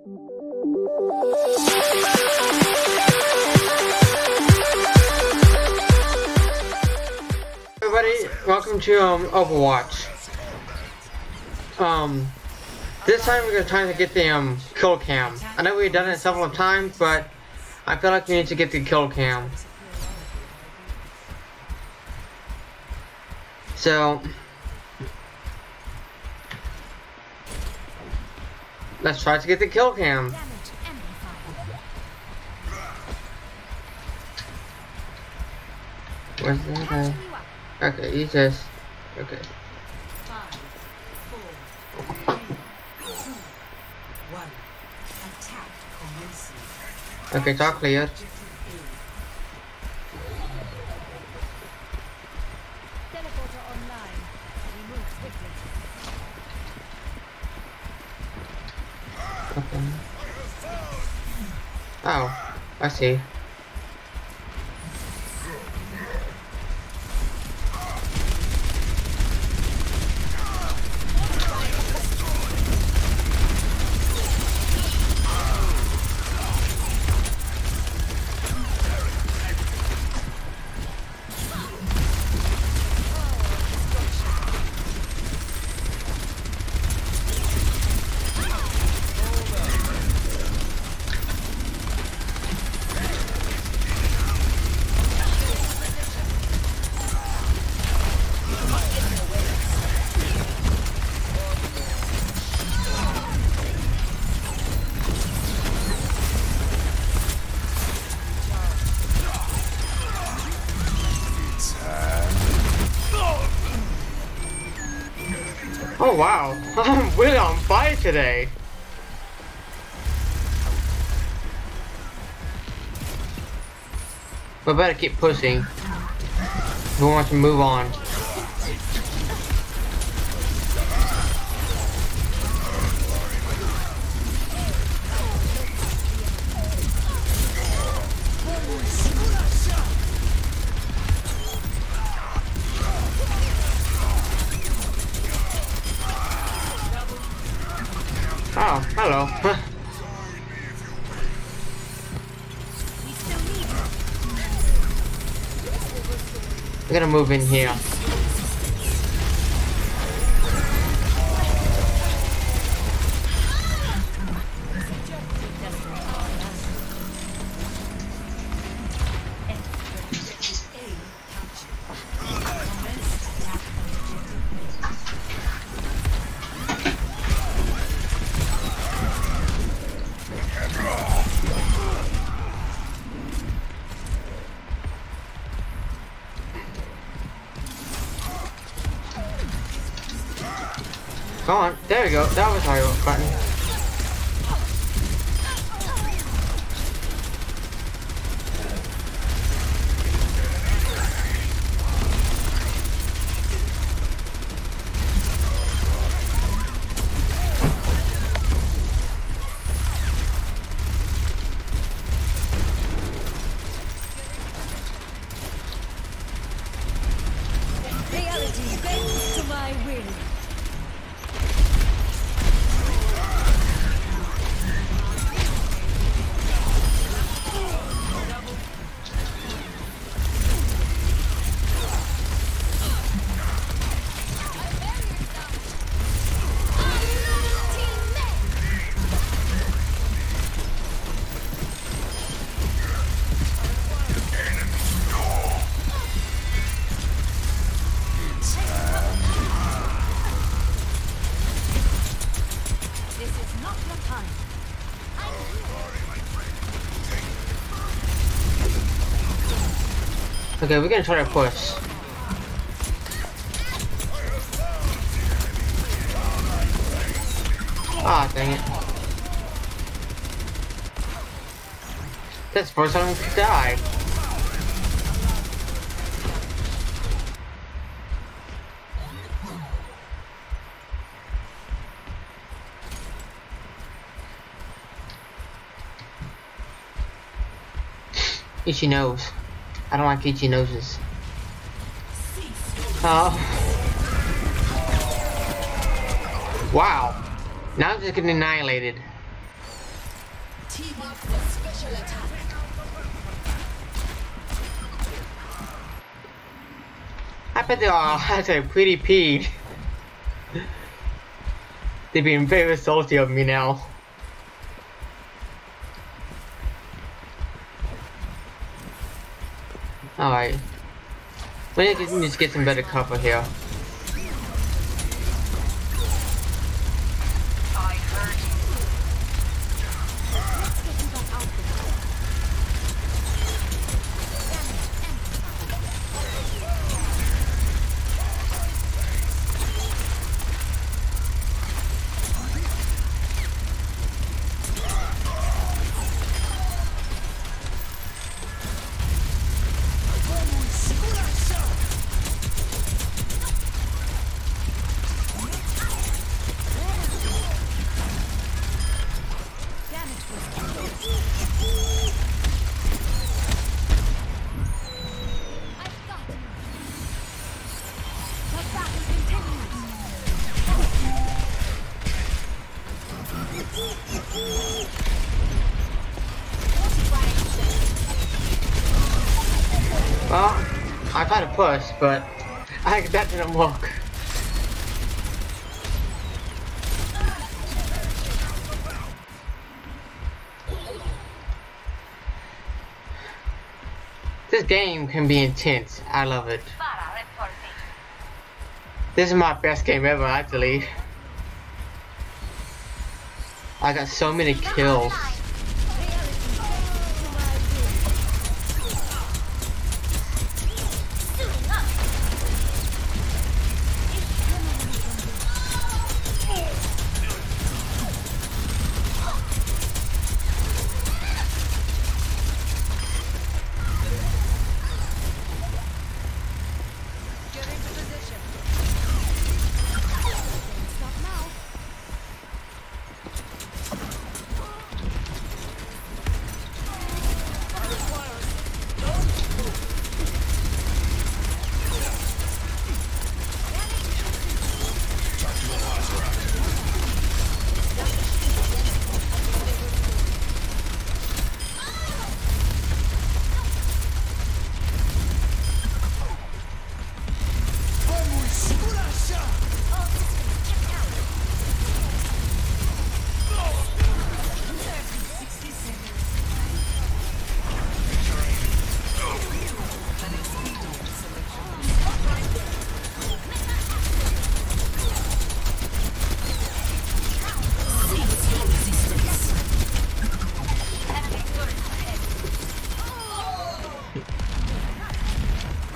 Everybody, welcome to um, Overwatch. Um, this time we're to try to get the um, kill cam. I know we've done it several times, but I feel like we need to get the kill cam. So, let's try to get the kill cam. Where's that guy? Okay, he says, okay. Okay, it's all clear. Teleporter online. We move quickly. Okay. Oh, I see. Oh wow, I'm really on fire today. We better keep pushing. We want to move on. Hello. We still need We're gonna move in here. Come on, there we go. That was our button. Okay, we're gonna try to push. Ah, dang it. That's the first time we died. Itchy nose. I don't like itchy noses. Oh. Wow. Now I'm just getting annihilated. Team up for special attack. I bet they are actually pretty peed. They're being very salty of me now. Alright. We need to get some better cover here. But I that didn't work. This game can be intense. I love it. This is my best game ever, actually. I got so many kills.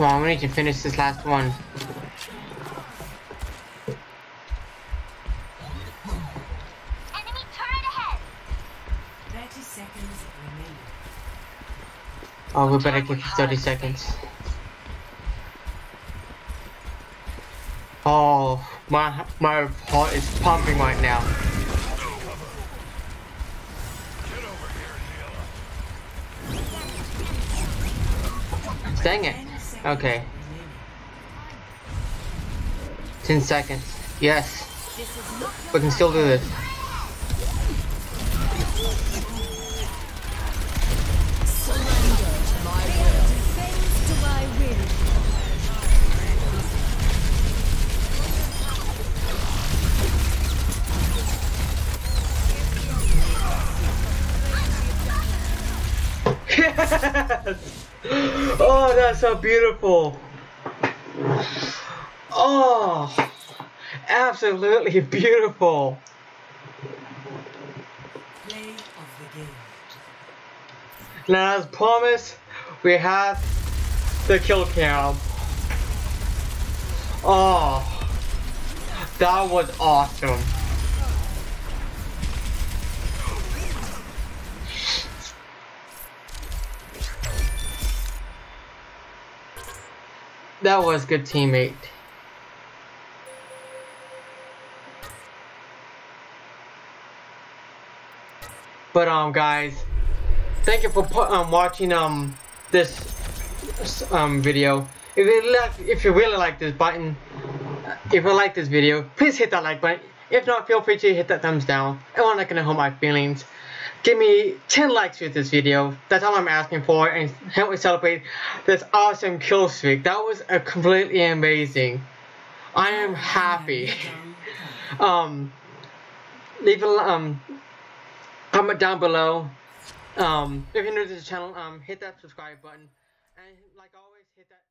Come on, we need to finish this last one. Enemy turret ahead. 30 seconds remaining. Oh, we better get 30 seconds. Oh, my my heart is pumping right now. Dang it. 10 seconds Okay, 10 seconds. Yes, This is not your we can still do this. bends to my will. Yes! Oh, that's so beautiful. Oh, absolutely beautiful. Play of the game. Now, as promised, we have the kill cam. Oh, that was awesome. That was good teammate. But um, guys, thank you for um watching um this um video. If you like, if you really like this button, uh, if you like this video, please hit that like button. If not, feel free to hit that thumbs down. It won't gonna hurt my feelings. Give me 10 likes with this video. That's all I'm asking for, and help me celebrate this awesome kill streak. That was a completely amazing. I am happy. um, leave a um comment down below. Um, if you're new to the channel, um, hit that subscribe button, and like always, hit that.